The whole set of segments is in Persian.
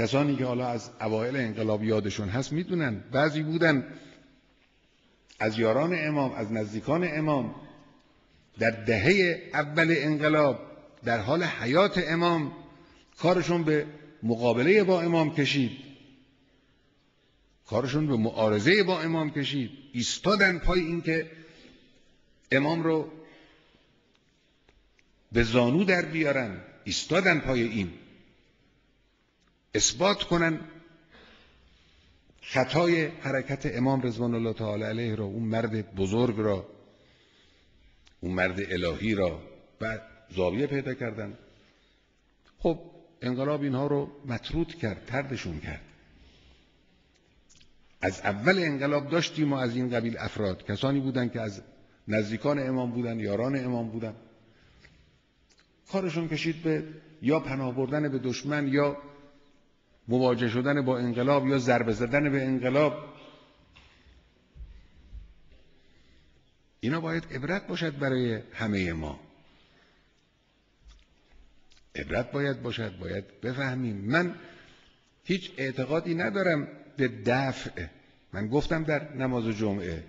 کسانی که حالا از اوایل انقلاب یادشون هست می‌دونن. بعضی بودن از یاران امام از نزدیکان امام در دهه اول انقلاب در حال حیات امام کارشون به مقابله با امام کشید. کارشون به معارضه با امام کشید. ایستادن پای اینکه امام رو به زانو در بیارن. ایستادن پای این. اثبات کنن خطای حرکت امام رضوان الله تعالی علیه را اون مرد بزرگ را اون مرد الهی را بعد زاویه پیدا کردن. خب انقلاب اینها رو مطرود کرد تردشون کرد. از اول انقلاب داشتیم و از این قبیل افراد. کسانی بودن که از نزدیکان امام بودن یاران امام بودن. کارشون کشید به یا پناه بردن به دشمن یا مواجه شدن با انقلاب یا ضربه زدن به انقلاب. اینا باید عبرت باشد برای همه ما. عبرت باید باشد باید بفهمیم. من هیچ اعتقادی ندارم به دفع. من گفتم در نماز جمعه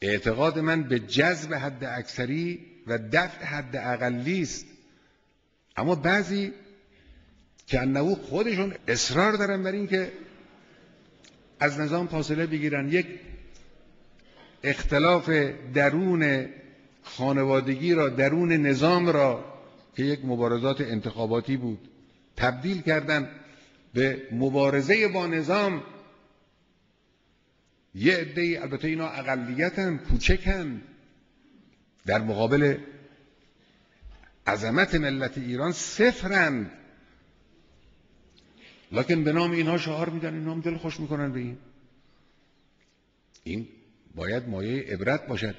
اعتقاد من به جذب حد اکثری و دفع حد اقلی است اما بعضی که انهو خودشون اصرار دارن بر این که از نظام فاصله بگیرن. یک اختلاف درون خانوادگی را درون نظام را که یک مبارزات انتخاباتی بود تبدیل کردن به مبارزه با نظام. یه عده البته اینا اقلیتن کوچکن. در مقابل عظمت ملت ایران صفرند لکن به نام اینها شعار میدن اینها هم دل خوش می‌کنن به این. این باید مایه عبرت باشد.